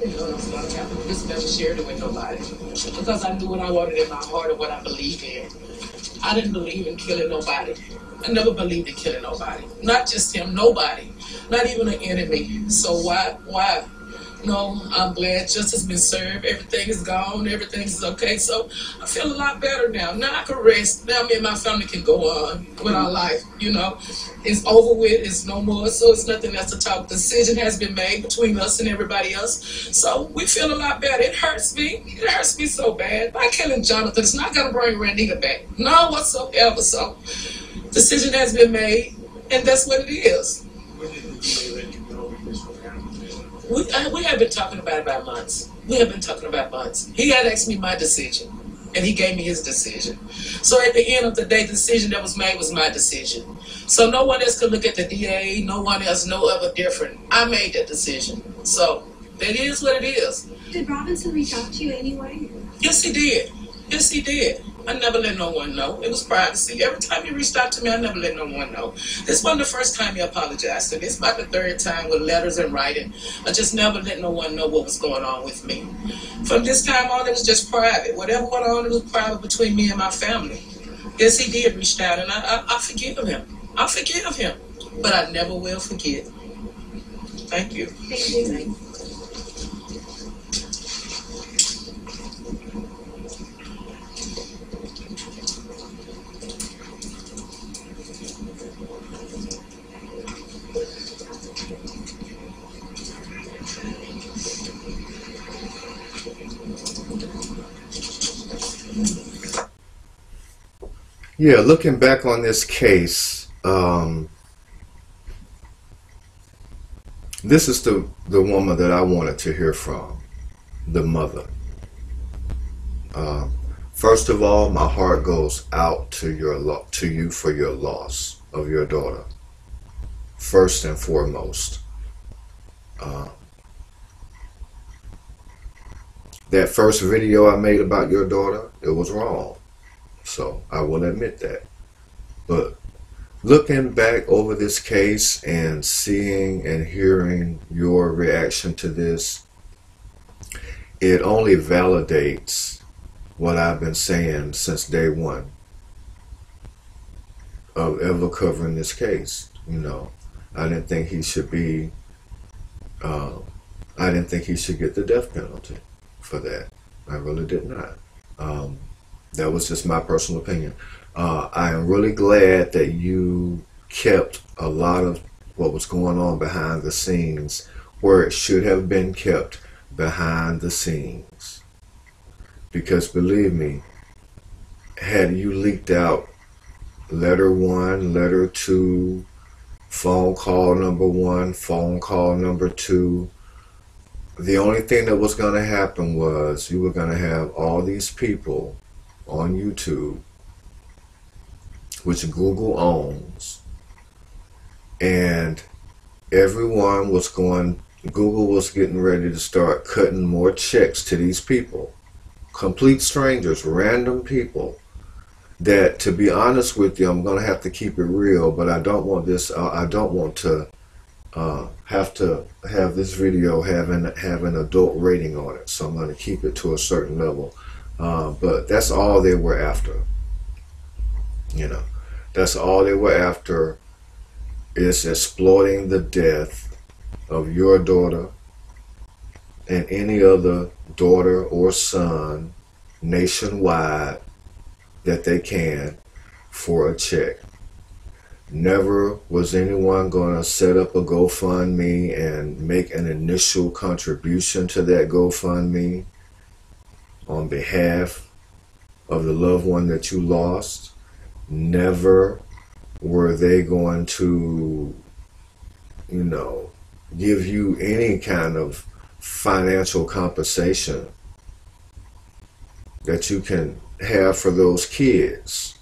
You know, just never shared it with nobody because I knew what I wanted in my heart and what I believed in. I didn't believe in killing nobody. I never believed in killing nobody. Not just him, nobody. Not even an enemy. So why, why? No, I'm glad justice has been served. Everything is gone. Everything is okay. So I feel a lot better now. Now I can rest. Now me and my family can go on with our life. You know, it's over with. It's no more. So it's nothing else to talk. Decision has been made between us and everybody else. So we feel a lot better. It hurts me. It hurts me so bad. By killing Johnathan, it's not gonna bring Rannita back. No whatsoever. So decision has been made, and that's what it is. We, uh, we have been talking about it about months. We have been talking about months. He had asked me my decision, and he gave me his decision. So at the end of the day, the decision that was made was my decision. So no one else could look at the DA. No one else know other different. I made that decision. So that is what it is. Did Robinson reach out to you anyway? Yes, he did. Yes, he did. I never let no one know. It was privacy. Every time he reached out to me, I never let no one know. This wasn't the first time he apologized to me. It's about the third time with letters and writing. I just never let no one know what was going on with me. From this time on, it was just private. Whatever went on, it was private between me and my family. Yes, he did reach out, and I, I, I forgive him. I forgive him. But I never will forget. Thank you. Thank you. Yeah, looking back on this case, um, this is the, the woman that I wanted to hear from, the mother. Uh, first of all, my heart goes out to your to you for your loss of your daughter. First and foremost, uh, that first video I made about your daughter, it was wrong. So I will admit that. But looking back over this case and seeing and hearing your reaction to this, it only validates what I've been saying since day one of ever covering this case. You know, I didn't think he should be, uh, I didn't think he should get the death penalty for that. I really did not. Um, that was just my personal opinion. Uh, I am really glad that you kept a lot of what was going on behind the scenes where it should have been kept behind the scenes. Because believe me, had you leaked out letter one, letter two, phone call number one, phone call number two, the only thing that was going to happen was you were going to have all these people on YouTube, which Google owns, and everyone was going, Google was getting ready to start cutting more checks to these people, complete strangers, random people. That, to be honest with you, I'm going to have to keep it real, but I don't want this, I don't want to uh, have to have this video having have an adult rating on it, so I'm going to keep it to a certain level. Uh, but that's all they were after. You know, that's all they were after is exploiting the death of your daughter and any other daughter or son nationwide that they can for a check. Never was anyone going to set up a GoFundMe and make an initial contribution to that GoFundMe on behalf of the loved one that you lost. Never were they going to, you know, give you any kind of financial compensation that you can have for those kids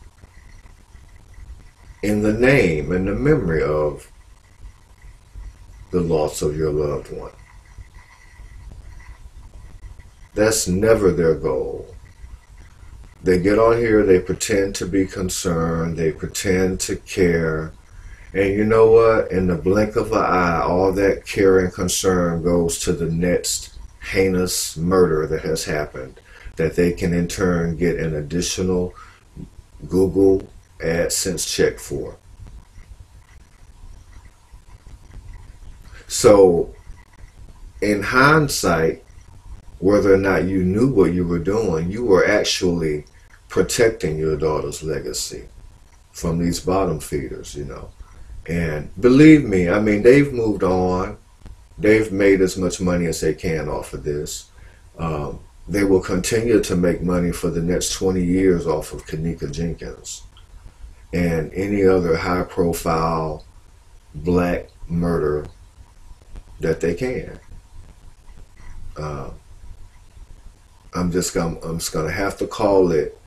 in the name and the memory of the loss of your loved one. That's never their goal. They get on here, they pretend to be concerned, they pretend to care. And you know what? In the blink of an eye, all that care and concern goes to the next heinous murder that has happened that they can in turn get an additional Google AdSense check for. So, in hindsight, whether or not you knew what you were doing, you were actually protecting your daughter's legacy from these bottom feeders, you know. And believe me, I mean, they've moved on. They've made as much money as they can off of this. Um, they will continue to make money for the next 20 years off of Kenneka Jenkins and any other high profile black murder that they can. Uh, I'm just gonna I'm just gonna have to call it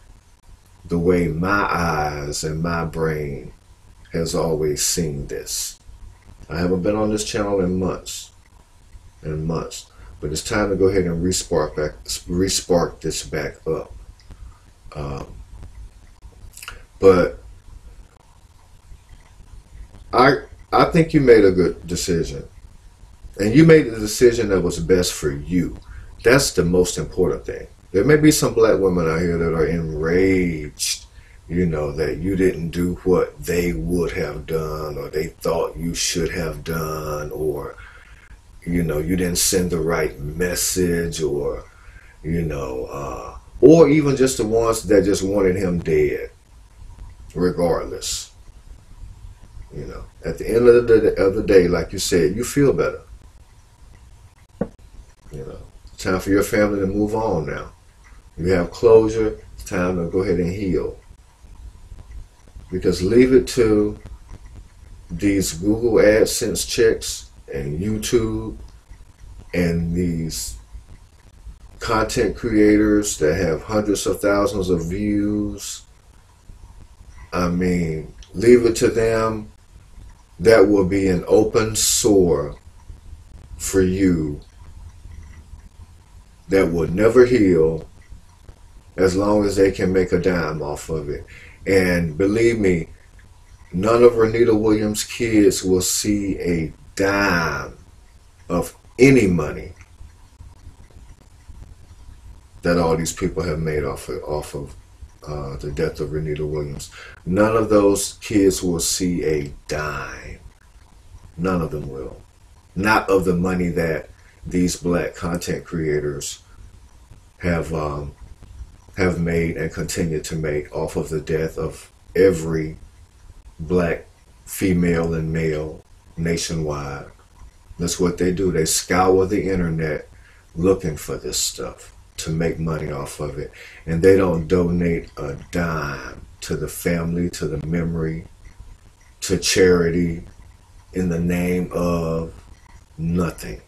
the way my eyes and my brain has always seen this. I haven't been on this channel in months, in months, but it's time to go ahead and respark back, respark this back up. Um, but I I think you made a good decision, and you made the decision that was best for you. That's the most important thing. There may be some black women out here that are enraged, you know, that you didn't do what they would have done or they thought you should have done or, you know, you didn't send the right message or, you know, uh, or even just the ones that just wanted him dead, regardless. You know, at the end of the, of the day, like you said, you feel better. You know, time for your family to move on now. You have closure, it's time to go ahead and heal. Because leave it to these Google AdSense checks and YouTube and these content creators that have hundreds of thousands of views. I mean, leave it to them. That will be an open sore for you that will never heal as long as they can make a dime off of it. And believe me, none of Rannita Williams' kids will see a dime of any money that all these people have made off of, off of uh, the death of Rannita Williams. None of those kids will see a dime. None of them will. Not of the money that these black content creators have um, have made and continue to make off of the death of every black female and male nationwide. That's what they do. They scour the internet looking for this stuff to make money off of it. And they don't donate a dime to the family, to the memory, to charity in the name of nothing.